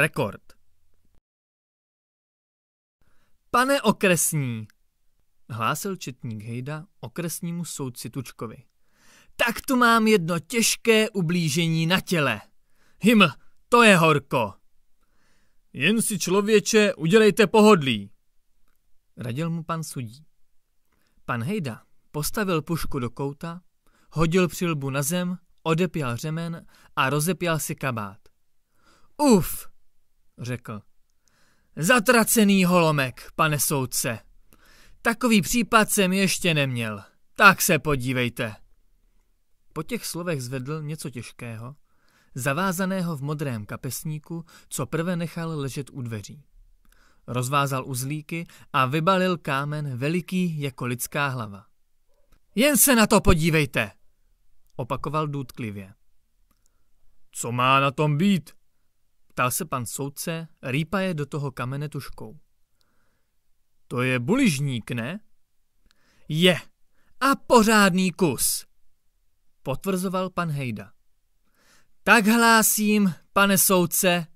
rekord. Pane okresní, hlásil četník Hejda okresnímu soudci Tučkovi. Tak tu mám jedno těžké ublížení na těle. Himl, to je horko. Jen si člověče udělejte pohodlí, radil mu pan sudí. Pan Hejda postavil pušku do kouta, hodil přilbu na zem, odepěl řemen a rozepěl si kabát. Uf, řekl. Zatracený holomek, pane soudce. Takový případ jsem ještě neměl. Tak se podívejte. Po těch slovech zvedl něco těžkého, zavázaného v modrém kapesníku, co prve nechal ležet u dveří. Rozvázal uzlíky a vybalil kámen veliký jako lidská hlava. Jen se na to podívejte, opakoval důtklivě. Co má na tom být? Ptal se pan soudce, rýpaje do toho kamene tuškou. To je buližník, ne? Je. A pořádný kus, potvrzoval pan Hejda. Tak hlásím, pane soudce,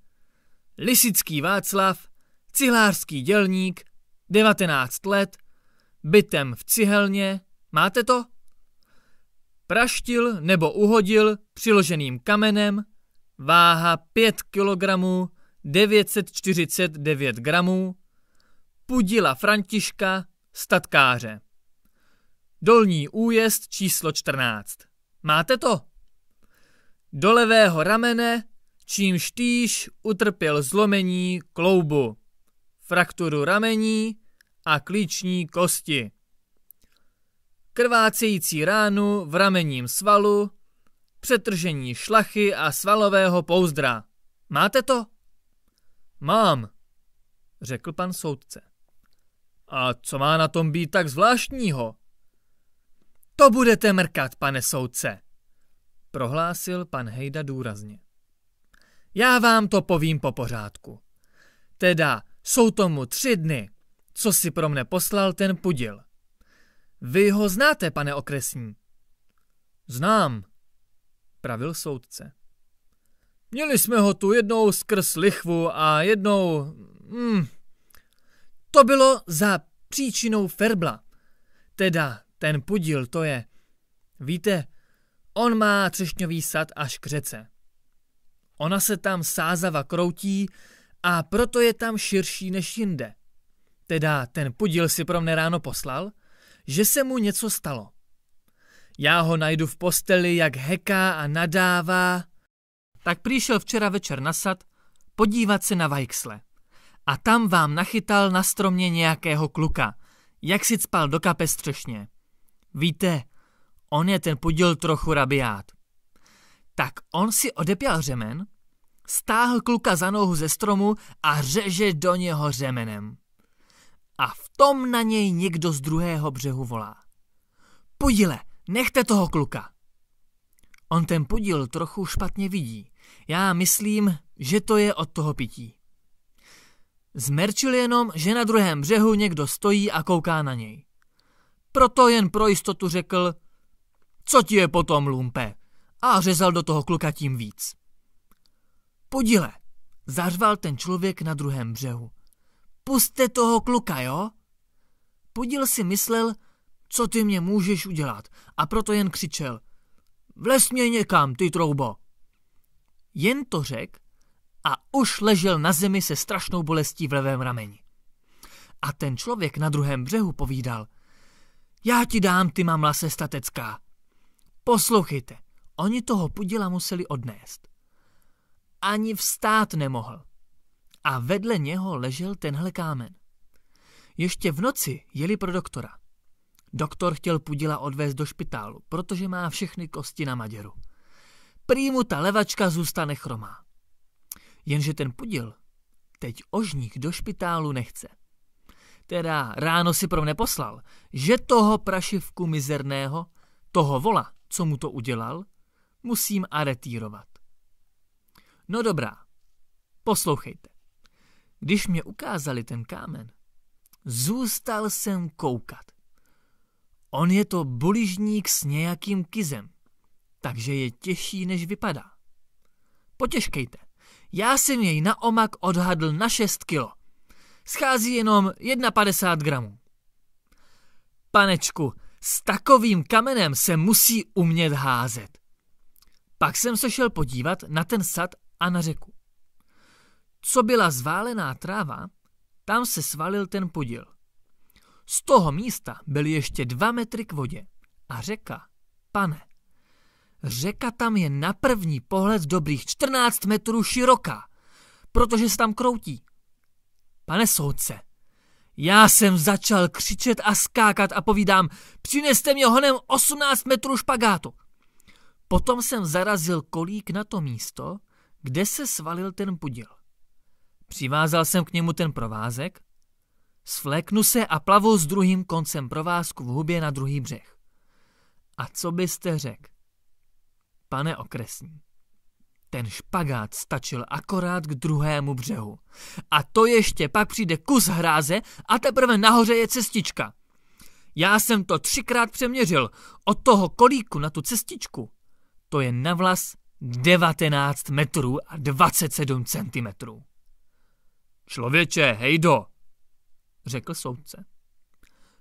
Lisický Václav, cihlářský dělník, 19 let, bytem v cihelně, máte to? Praštil nebo uhodil přiloženým kamenem, váha 5 kg, 949 gramů, Pudila Františka, statkáře. Dolní újezd číslo 14. Máte to? Do levého ramene, čímž týž utrpěl zlomení kloubu, frakturu ramení a klíční kosti. Krvácející ránu v ramenním svalu, přetržení šlachy a svalového pouzdra. Máte to? Mám, řekl pan soudce. A co má na tom být tak zvláštního? To budete mrkat, pane soudce, prohlásil pan Hejda důrazně. Já vám to povím po pořádku. Teda jsou tomu tři dny, co si pro mne poslal ten pudil. Vy ho znáte, pane okresní? Znám, pravil soudce. Měli jsme ho tu jednou skrz lichvu a jednou... Hmm, to bylo za příčinou ferbla. Teda ten pudil to je. Víte, on má třešňový sad až k řece. Ona se tam sázava kroutí a proto je tam širší než jinde. Teda ten pudil si pro mne ráno poslal, že se mu něco stalo. Já ho najdu v posteli, jak heká a nadává. Tak přišel včera večer na sad podívat se na Vajksle. A tam vám nachytal na stromě nějakého kluka, jak si spal do kapes střešně. Víte, on je ten podíl trochu rabiát. Tak on si odepěl řemen, stáhl kluka za nohu ze stromu a řeže do něho řemenem. A v tom na něj někdo z druhého břehu volá. Podíle, nechte toho kluka. On ten podíl trochu špatně vidí. Já myslím, že to je od toho pití. Zmerčil jenom, že na druhém břehu někdo stojí a kouká na něj. Proto jen pro jistotu řekl, co ti je potom, lumpe, a řezal do toho kluka tím víc. Podíle, zařval ten člověk na druhém břehu. Puste toho kluka, jo? Podíl si myslel, co ty mě můžeš udělat a proto jen křičel. Vles mě někam, ty troubo. Jen to řek a už ležel na zemi se strašnou bolestí v levém rameni. A ten člověk na druhém břehu povídal. Já ti dám, ty mamla se statecká. Poslouchejte, oni toho pudila museli odnést. Ani vstát nemohl. A vedle něho ležel tenhle kámen. Ještě v noci jeli pro doktora. Doktor chtěl pudila odvést do špitálu, protože má všechny kosti na maděru. Prý mu ta levačka zůstane chromá. Jenže ten pudil teď ožních do špitálu nechce. Teda ráno si pro mne poslal, že toho prašivku mizerného, toho vola, co mu to udělal, musím aretírovat. No dobrá, poslouchejte. Když mě ukázali ten kámen, zůstal jsem koukat. On je to buližník s nějakým kizem, takže je těžší, než vypadá. Potěžkejte. Já jsem jej na omak odhadl na 6 kilo. Schází jenom 1,50 gramů. Panečku, s takovým kamenem se musí umět házet. Pak jsem se šel podívat na ten sad a na řeku. Co byla zválená tráva, tam se svalil ten podíl. Z toho místa byly ještě dva metry k vodě. A řeka, pane, řeka tam je na první pohled dobrých 14 metrů široká, protože se tam kroutí. Pane soudce, já jsem začal křičet a skákat a povídám, přineste mě honem 18 metrů špagátu. Potom jsem zarazil kolík na to místo, kde se svalil ten pudil. Přivázal jsem k němu ten provázek, svléknu se a plavu s druhým koncem provázku v hubě na druhý břeh. A co byste řekl? Pane okresní, ten špagát stačil akorát k druhému břehu. A to ještě pak přijde kus hráze a teprve nahoře je cestička. Já jsem to třikrát přeměřil. Od toho kolíku na tu cestičku to je na vlas 19 metrů a 27 centimetrů. Člověče, hejdo, řekl soudce.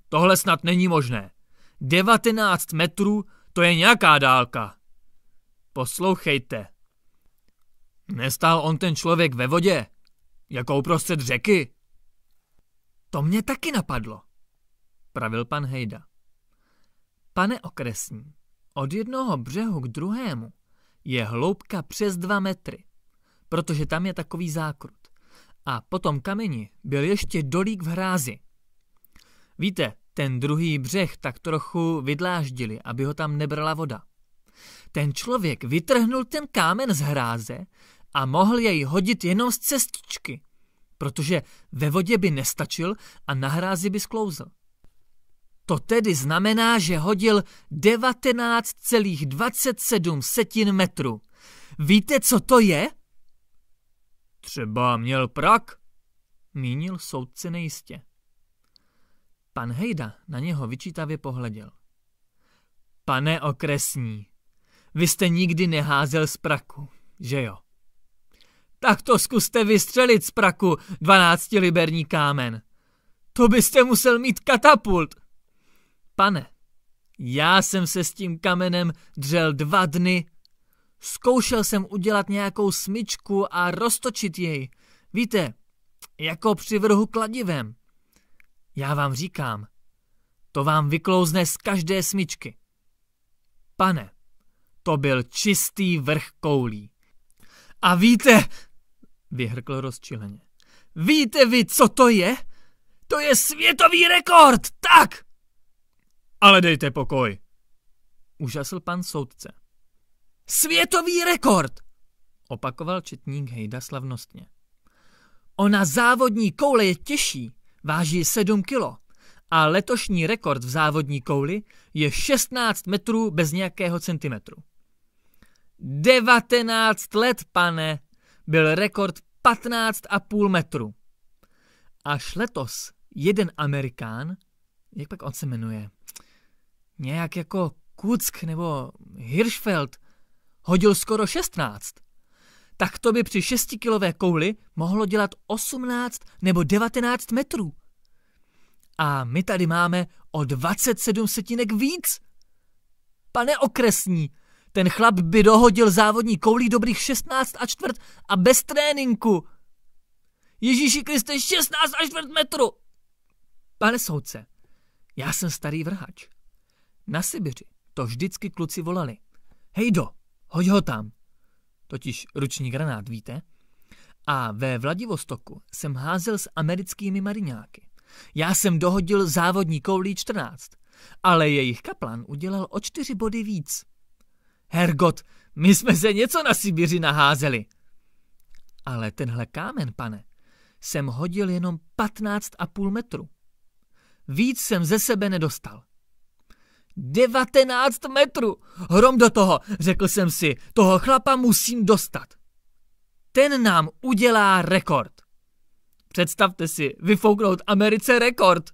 Tohle snad není možné. 19 metrů to je nějaká dálka. Poslouchejte. Nestál on ten člověk ve vodě? Jako uprostřed řeky? To mě taky napadlo, pravil pan Hejda. Pane okresní, od jednoho břehu k druhému je hloubka přes dva metry, protože tam je takový zákrut. A potom kameni byl ještě dolík v hrázi. Víte, ten druhý břeh tak trochu vydláždili, aby ho tam nebrala voda. Ten člověk vytrhnul ten kámen z hráze a mohl jej hodit jenom z cestičky, protože ve vodě by nestačil a na hrázi by sklouzl. To tedy znamená, že hodil 19,27 setin metru. Víte, co to je? Třeba měl prak, mínil soudce nejistě. Pan Hejda na něho vyčítavě pohleděl. Pane okresní, vy jste nikdy neházel z praku, že jo? Tak to zkuste vystřelit z praku dvanáctiliberní kámen. To byste musel mít katapult. Pane, já jsem se s tím kamenem dřel dva dny. Zkoušel jsem udělat nějakou smyčku a roztočit jej. Víte, jako při vrhu kladivem. Já vám říkám, to vám vyklouzne z každé smyčky. Pane, to byl čistý vrch koulí. A víte, vyhrkl rozčileně, víte vy, co to je? To je světový rekord, tak! Ale dejte pokoj, užasl pan soudce. Světový rekord, opakoval četník Hejda slavnostně. Ona závodní koule je těžší, váží 7 kilo a letošní rekord v závodní kouli je 16 metrů bez nějakého centimetru. 19 let, pane, byl rekord 15,5 metru. Až letos jeden Amerikán, jak pak on se jmenuje, nějak jako Kuck nebo Hirschfeld, hodil skoro 16. Tak to by při 6-kilové kouli mohlo dělat 18 nebo 19 metrů. A my tady máme o 27 setinek víc. Pane okresní, ten chlap by dohodil závodní koulí dobrých 16 a čtvrt a bez tréninku. Ježíši Kriste, 16 a čtvrt metru. Pane soudce, já jsem starý vrhač. Na Sibiři to vždycky kluci volali. Hejdo, hoď ho tam. Totiž ruční granát, víte? A ve Vladivostoku jsem házel s americkými mariňáky. Já jsem dohodil závodní koulí 14, ale jejich kaplan udělal o čtyři body víc. Hergot, my jsme se něco na Sibiři naházeli. Ale tenhle kámen, pane, jsem hodil jenom 15,5 metru. Víc jsem ze sebe nedostal. 19 metrů! Hrom do toho, řekl jsem si, toho chlapa musím dostat. Ten nám udělá rekord. Představte si, vyfouknout Americe rekord.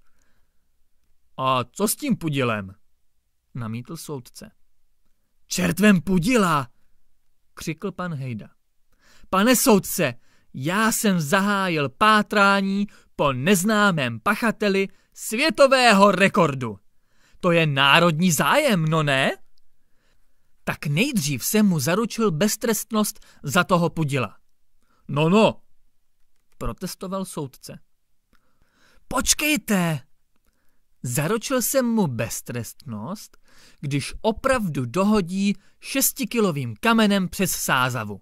A co s tím pudilem? Namítl soudce. Čertvem pudila, křikl pan Hejda. Pane soudce, já jsem zahájil pátrání po neznámém pachateli světového rekordu. To je národní zájem, no ne? Tak nejdřív jsem mu zaručil beztrestnost za toho pudila. No no, protestoval soudce. Počkejte! Zaručil jsem mu beztrestnost, když opravdu dohodí šestikilovým kamenem přes sázavu.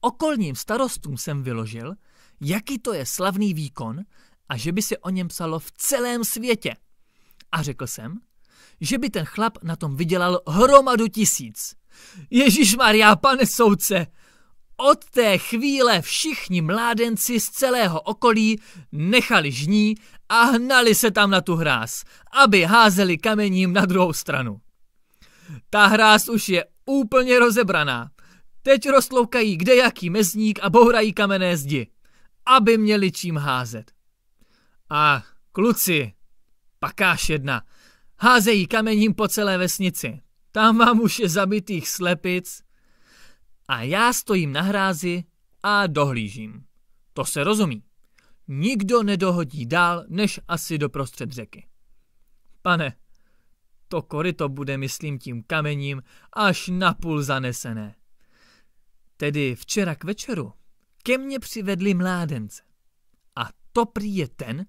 Okolním starostům jsem vyložil, jaký to je slavný výkon a že by se o něm psalo v celém světě. A řekl jsem, že by ten chlap na tom vydělal hromadu tisíc. Ježíš Maria, pane soudce, od té chvíle všichni mládenci z celého okolí nechali žní a hnali se tam na tu hráz, aby házeli kamením na druhou stranu. Ta hráz už je úplně rozebraná. Teď rozloukají kdejaký mezník a bourají kamenné zdi, aby měli čím házet. A kluci, pakáš jedna, házejí kamením po celé vesnici. Tam vám už je zabitých slepic, a já stojím na hrázi a dohlížím. To se rozumí. Nikdo nedohodí dál, než asi do prostřed řeky. Pane, to koryto bude, myslím, tím kamením až napůl zanesené. Tedy včera k večeru ke mně přivedli mládence. A to prý je ten,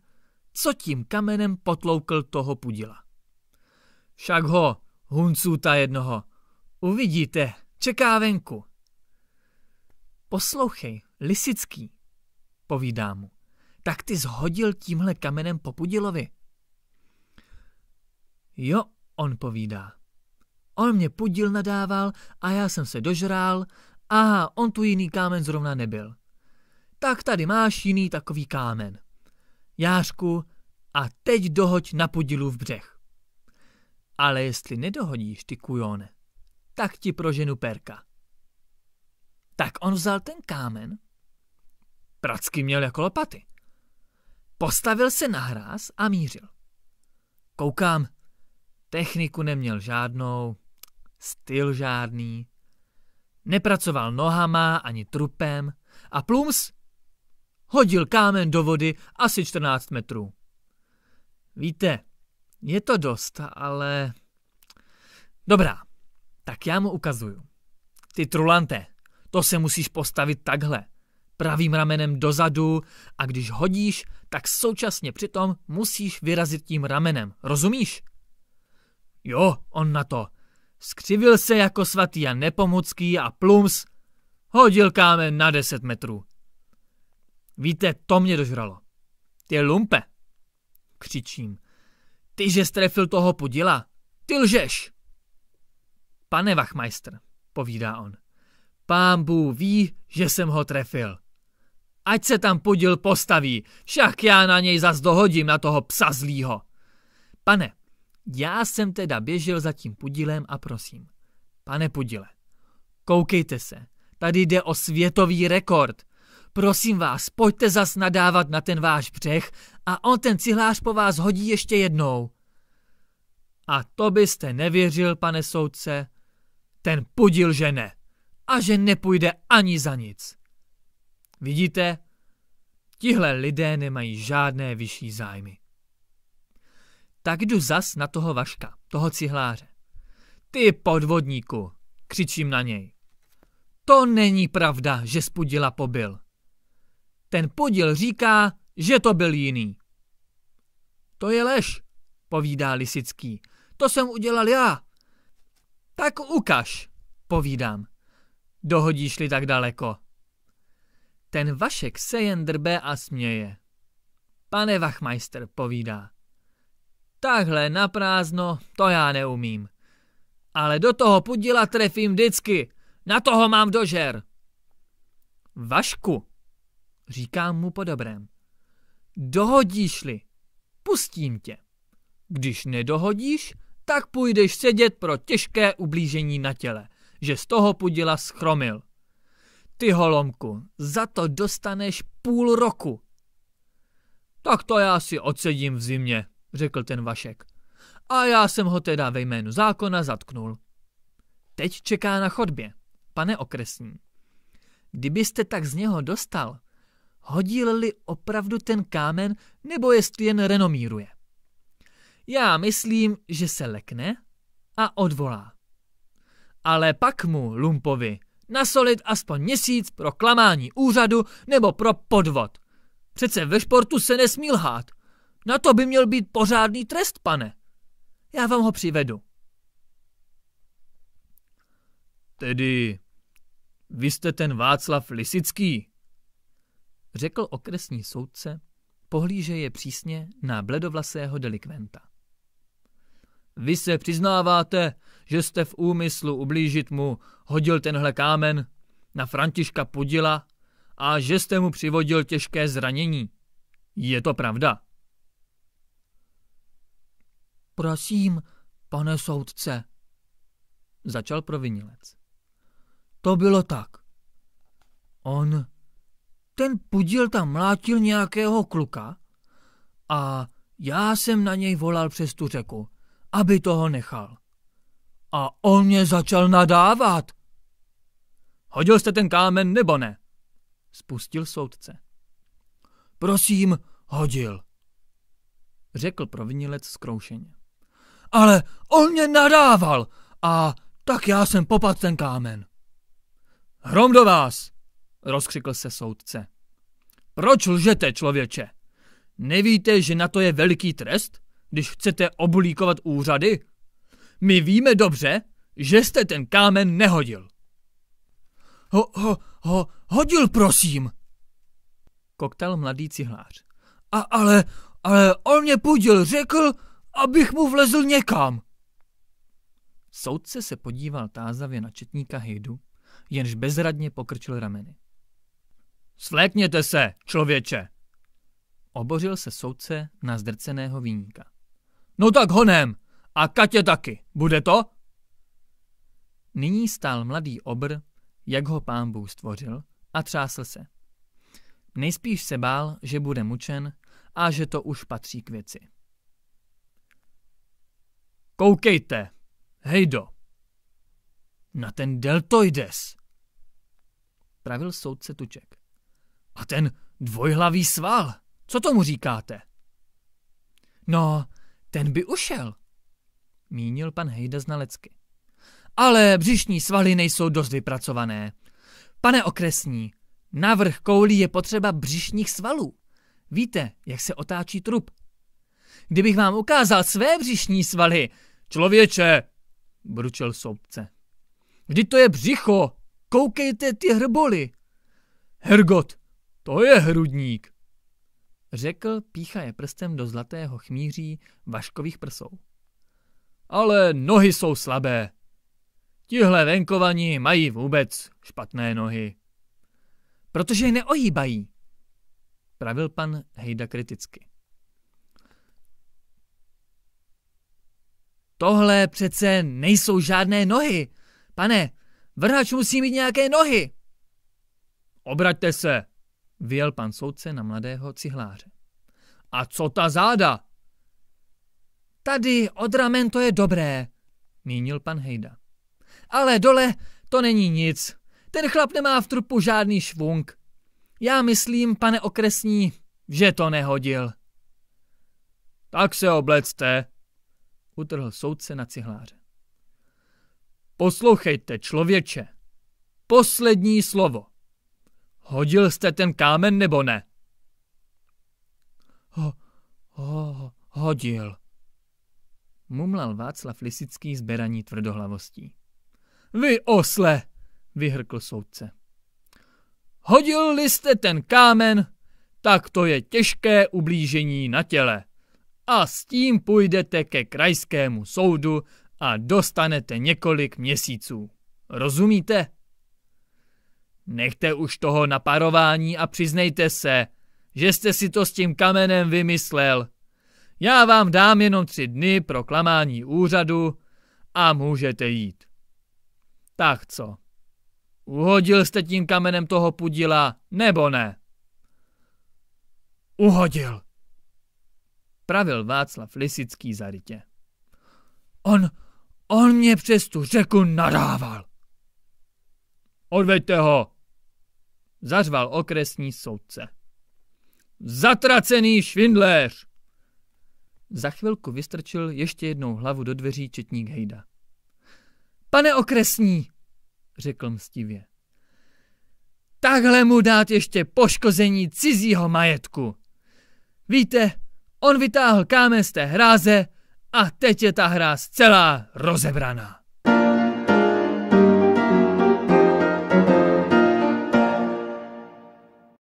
co tím kamenem potloukl toho pudila. Však ho, huncůta jednoho, uvidíte, čeká venku. Poslouchej, Lisický, povídá mu, tak ty zhodil tímhle kamenem po Pudilovi. Jo, on povídá. On mě Pudil nadával a já jsem se dožrál. Aha, on tu jiný kámen zrovna nebyl. Tak tady máš jiný takový kámen. Jářku, a teď dohoď na v břeh. Ale jestli nedohodíš, ty kujone, tak ti proženu perka. Tak on vzal ten kámen, pracky měl jako lopaty. Postavil se na hráz a mířil. Koukám, techniku neměl žádnou, styl žádný, nepracoval nohama ani trupem a plums hodil kámen do vody asi 14 metrů. Víte, je to dost, ale... Dobrá, tak já mu ukazuju. Ty trulanté, to se musíš postavit takhle. Pravým ramenem dozadu a když hodíš, tak současně přitom musíš vyrazit tím ramenem. Rozumíš? Jo, on na to. Skřivil se jako svatý a nepomucký a plums hodil kámen na deset metrů. Víte, to mě dožralo. Ty lumpe, křičím. Ty, že strefil toho podila. Ty lžeš. Pane Wachmeister, povídá on. Pán Bůh ví, že jsem ho trefil. Ať se tam podíl postaví, však já na něj zas dohodím, na toho psa zlýho. Pane, já jsem teda běžel za tím podílem a prosím. Pane podíle, koukejte se, tady jde o světový rekord. Prosím vás, pojďte zas nadávat na ten váš břeh a on ten cihlář po vás hodí ještě jednou. A to byste nevěřil, pane soudce, ten podíl že ne a že nepůjde ani za nic. Vidíte, tihle lidé nemají žádné vyšší zájmy. Tak jdu zas na toho Vaška, toho cihláře. Ty podvodníku, křičím na něj. To není pravda, že spudila pobyl. Ten podíl říká, že to byl jiný. To je lež, povídá Lisický. To jsem udělal já. Tak ukaž, povídám dohodíš-li tak daleko. Ten Vašek se jen drbe a směje. Pane Wachmeister povídá. Takhle na prázdno to já neumím. Ale do toho pudila trefím vždycky. Na toho mám dožer. Vašku, říkám mu po dobrém. Dohodíš-li, pustím tě. Když nedohodíš, tak půjdeš sedět pro těžké ublížení na těle že z toho pudila schromil. Ty holomku, za to dostaneš půl roku. Tak to já si odsedím v zimě, řekl ten Vašek. A já jsem ho teda ve jménu zákona zatknul. Teď čeká na chodbě, pane okresní. kdybyste tak z něho dostal, hodil-li opravdu ten kámen, nebo jestli jen renomíruje. Já myslím, že se lekne a odvolá. Ale pak mu, Lumpovi, nasolit aspoň měsíc pro klamání úřadu nebo pro podvod. Přece ve športu se nesmí lhát. Na to by měl být pořádný trest, pane. Já vám ho přivedu. Tedy vy jste ten Václav Lisický, řekl okresní soudce, pohlíže je přísně na bledovlasého delikventa. Vy se přiznáváte, že jste v úmyslu ublížit mu hodil tenhle kámen na Františka Podila a že jste mu přivodil těžké zranění. Je to pravda? Prosím, pane soudce, začal provinilec. To bylo tak. On, ten Pudil tam mlátil nějakého kluka a já jsem na něj volal přes tu řeku, aby toho nechal. A on mě začal nadávat. Hodil jste ten kámen nebo ne? Spustil soudce. Prosím, hodil, řekl provinilec zkroušeně. Ale on mě nadával a tak já jsem popadl ten kámen. Hrom do vás, rozkřikl se soudce. Proč lžete, člověče? Nevíte, že na to je veliký trest, když chcete obulíkovat úřady? My víme dobře, že jste ten kámen nehodil. Ho, ho, ho, hodil, prosím, koktal mladý cihlář. A, ale, ale on mě pudil, řekl, abych mu vlezl někam. Soudce se podíval tázavě na četníka Hejdu, jenž bezradně pokrčil rameny. Svlékněte se, člověče! Obořil se soudce na zdrceného výníka. No tak honem! A Katě taky. Bude to? Nyní stál mladý obr, jak ho pán Bůh stvořil, a třásl se. Nejspíš se bál, že bude mučen a že to už patří k věci. Koukejte, hejdo, na ten deltoides, pravil soudce Tuček. A ten dvojhlavý sval, co tomu říkáte? No, ten by ušel, mínil pan Hejda znalecky. Ale břišní svaly nejsou dost vypracované. Pane okresní, na vrch koulí je potřeba břišních svalů. Víte, jak se otáčí trup. Kdybych vám ukázal své břišní svaly, člověče, bručel soudce. Vždyť to je břicho, koukejte ty hrboly. Hergot, to je hrudník, řekl, píchaje prstem do zlatého chmíří vaškových prsou. Ale nohy jsou slabé. Tihle venkovaní mají vůbec špatné nohy. Protože je neohýbají, pravil pan Hejda kriticky. Tohle přece nejsou žádné nohy. Pane, vrhač musí mít nějaké nohy. Obraťte se, vyjel pan soudce na mladého cihláře. A co ta záda? Tady od ramen to je dobré, mínil pan Hejda. Ale dole to není nic. Ten chlap nemá v trupu žádný švunk. Já myslím, pane okresní, že to nehodil. Tak se oblecte, utrhl soudce na cihláře. Poslouchejte, člověče. Poslední slovo. Hodil jste ten kámen nebo ne? Ho, ho, hodil. Mumlal Václav Lisický zberaní tvrdohlavostí. Vy osle, vyhrkl soudce. Hodil jste ten kámen, tak to je těžké ublížení na těle. A s tím půjdete ke krajskému soudu a dostanete několik měsíců. Rozumíte? Nechte už toho naparování a přiznejte se, že jste si to s tím kamenem vymyslel. Já vám dám jenom tři dny pro klamání úřadu a můžete jít. Tak co? Uhodil jste tím kamenem toho pudila, nebo ne? Uhodil, pravil Václav Lisický zarytě. On, on mě přes tu řeku nadával. Odveďte ho, zařval okresní soudce. Zatracený švindléř! Za chvilku vystrčil ještě jednou hlavu do dveří četník Hejda. Pane okresní, řekl mstivě. Takhle mu dát ještě poškození cizího majetku. Víte, on vytáhl kámen z té hráze a teď je ta hráz celá rozebraná.